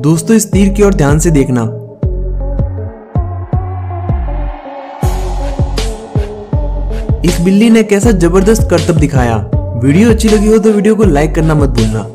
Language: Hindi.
दोस्तों, इस तीर की ओर ध्यान से देखना। इस बिल्ली ने कैसा ज़बरदस्त करतब दिखाया। वीडियो अच्छी लगी हो तो वीडियो को लाइक करना मत भूलना।